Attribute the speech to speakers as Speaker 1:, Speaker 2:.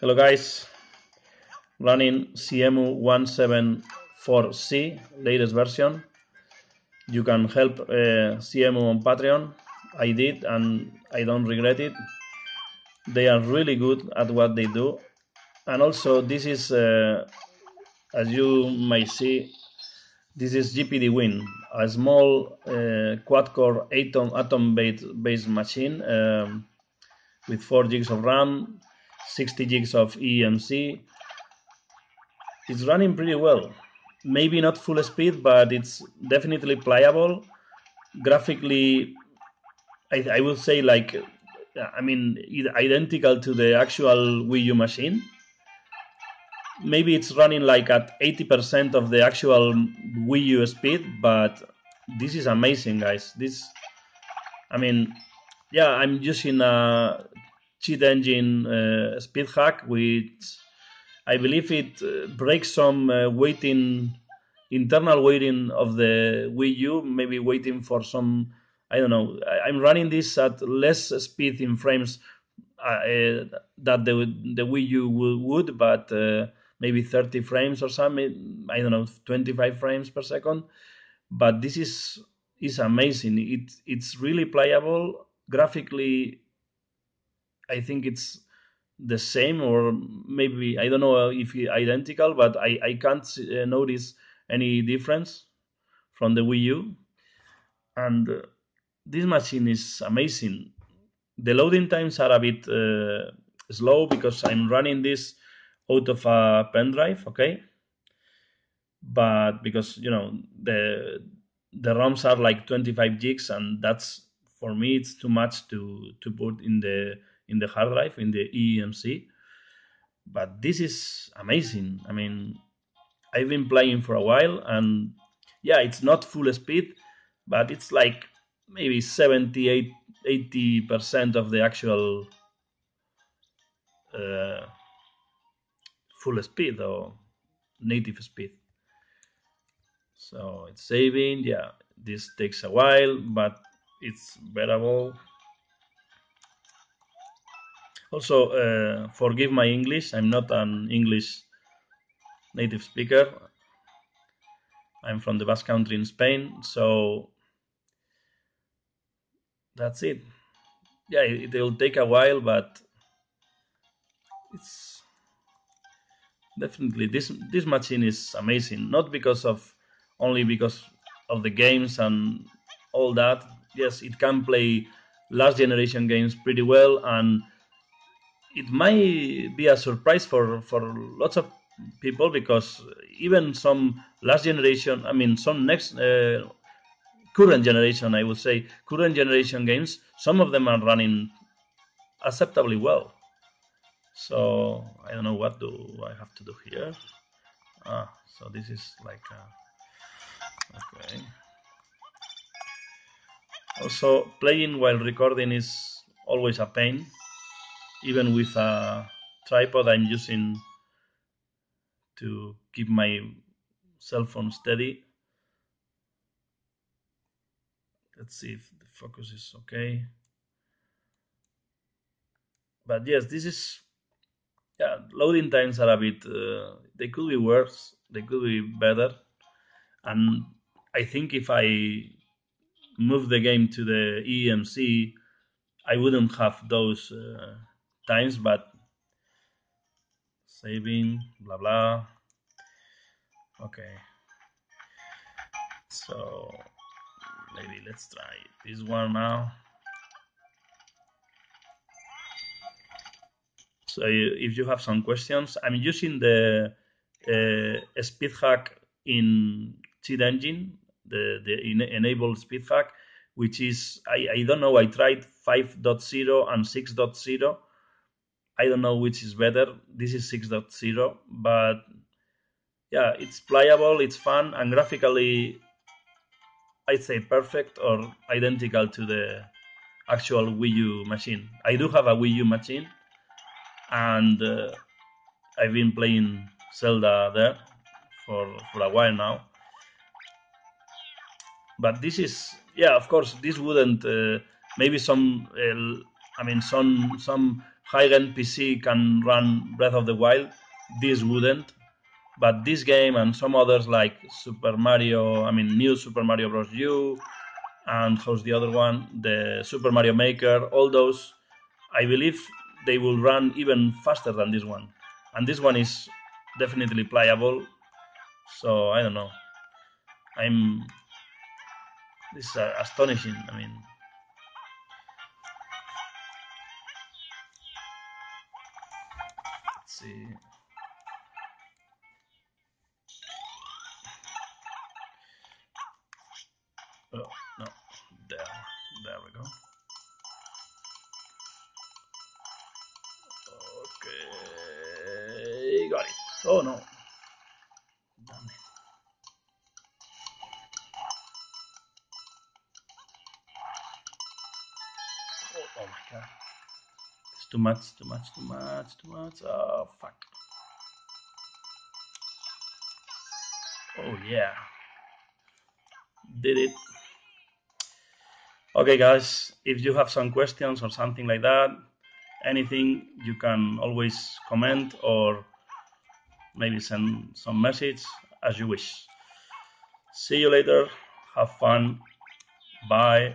Speaker 1: Hello guys, running CEMU 174C, latest version. You can help uh, CEMU on Patreon. I did and I don't regret it. They are really good at what they do. And also this is, uh, as you may see, this is GPD Win, a small uh, quad-core atom, atom-based machine um, with 4 gigs of RAM, 60 gigs of eMMC. It's running pretty well. Maybe not full speed, but it's definitely playable. Graphically, I, I will say like, uh, I mean, identical to the actual Wii U machine. Maybe it's running like at 80% of the actual Wii U speed, but this is amazing, guys. This, I mean, yeah, I'm using a cheat engine uh, speed hack, which I believe it uh, breaks some uh, waiting, internal waiting of the Wii U, maybe waiting for some, I don't know. I, am running this at less speed in frames uh, that the, the Wii U would, but uh, maybe 30 frames or something, I don't know, 25 frames per second. But this is is amazing. It, it's really playable. Graphically, I think it's the same or maybe I don't know if identical, but I, I can't uh, notice any difference from the Wii U. And uh, this machine is amazing. The loading times are a bit uh, slow because I'm running this out of a pen drive, okay? But because you know the the ROMs are like 25 gigs, and that's for me it's too much to to put in the in the hard drive in the eMMC. But this is amazing. I mean, I've been playing for a while, and yeah, it's not full speed, but it's like maybe 78 80 percent of the actual uh, full speed or native speed so it's saving yeah this takes a while but it's bearable also uh, forgive my english. I'm not an english native speaker. I'm from the basque country in spain so that's it. Yeah it, will take a while but it's definitely this this machine is amazing. Not because of only because of the games and all that. Yes, it can play last generation games pretty well, and it might be a surprise for for lots of people because even some last generation, I mean, some next uh, current generation, I would say, current generation games, some of them are running acceptably well. So I don't know what do I have to do here. Ah, so this is like. A, Okay. Also, playing while recording is always a pain, even with a tripod I'm using to keep my cell phone steady. Let's see if the focus is okay. But yes, this is yeah. Loading times are a bit. Uh, they could be worse. They could be better, and I think if I move the game to the eMMC, I wouldn't have those uh, times, but saving, blah, blah. Okay. So maybe let's try this one now. So if you have some questions, I'm using the uh, speed hack in Cheat Engine the, the enable speed hack, which is, I, I don't know, I tried 5.0 and 6.0. I don't know which is better. This is 6.0, but yeah, it's playable, it's fun, and graphically, I'd say perfect or identical to the actual Wii U machine. I do have a Wii U machine, and uh, I've been playing Zelda there for, for a while now but this is yeah of course this wouldn't uh, maybe some uh, i mean some some high-end PC can run Breath of the Wild, this wouldn't. But this game and some others like Super Mario, I mean, New Super Mario Bros. U, and how's the other one? The Super Mario Maker, all those, I believe they will run even faster than this one. And this one is definitely playable. So I don't know. I'm. This is astonishing. I mean, see. Oh, no. There. There we go. Okay. Got it. Oh, no. Damn it. Oh, oh my god. Too much, too much, too much, too much. Oh, fuck. Oh, yeah. Did it. Okay, guys, if you have some questions or something like that, anything, you can always comment or maybe send some message as you wish. See you later. Have fun. Bye.